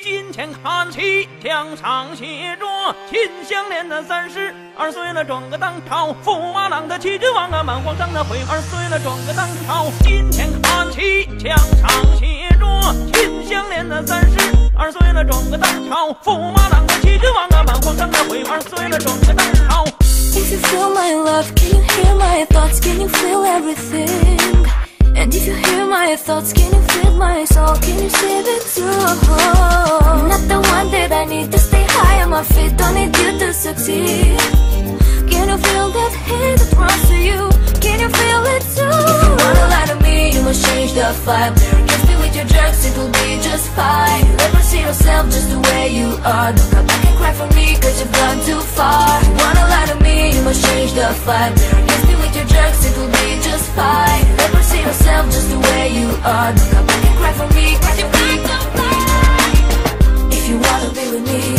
金钱看齐，墙上写着秦香莲的三十二岁了，转个当朝；驸马郎的齐君王啊，满皇上的回二岁了，转个当朝。金钱看齐，墙上写着秦香莲的三十二岁了，转个当朝；驸马郎的齐君王啊，满皇上的回二岁了，转个当朝。If you feel my love, can you hear my thoughts? Can you feel everything? My thoughts, can you feel my soul? Can you see it too? I'm not the one that I need to stay high on my feet. Don't need you to succeed. Can you feel that heat that runs to you? Can you feel it too? If you wanna lie to me, you must change the vibe. There against me with your jerks, it will be just fine. Never see yourself just the way you are. Don't come back and cry for me, cause you've gone too far. If you wanna lie to me, you must change the vibe. And cry for me. If you wanna be with me,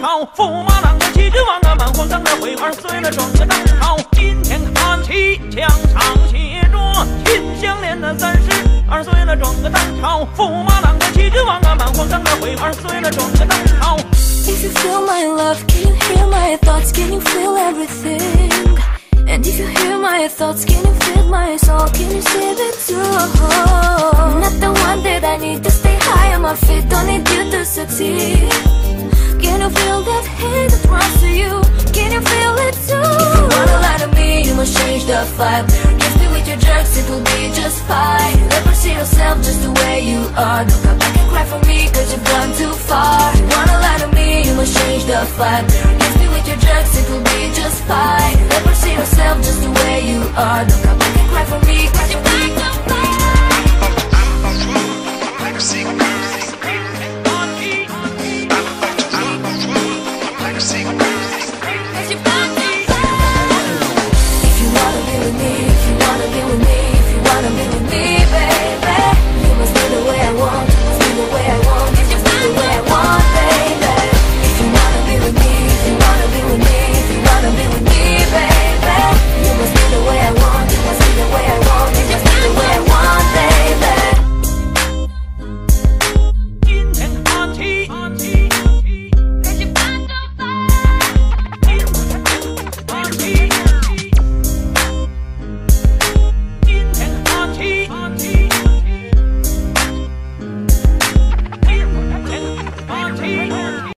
朝；驸马郎的齐君王啊，满皇上的回二岁了，转个当朝。金钱看齐，墙上写着秦香莲的三十二岁了，转个当朝；驸马郎的齐君王啊，满皇上的回二岁了，转个当朝。If you feel my love, can you hear my thoughts? Can you feel everything? And if you hear my thoughts, can you feel my soul? Can you see it too? I'm not the one that I need to stay high on my feet. Don't need you to succeed. Vibe. There against with your jerks, it will be just fine. Never see yourself just the way you are. Don't come back and cry for me, cause you've gone too far. You wanna lie to me, you must change the vibe. Against me with your jerks, it will be just fine. Never see yourself just the way you are. Don't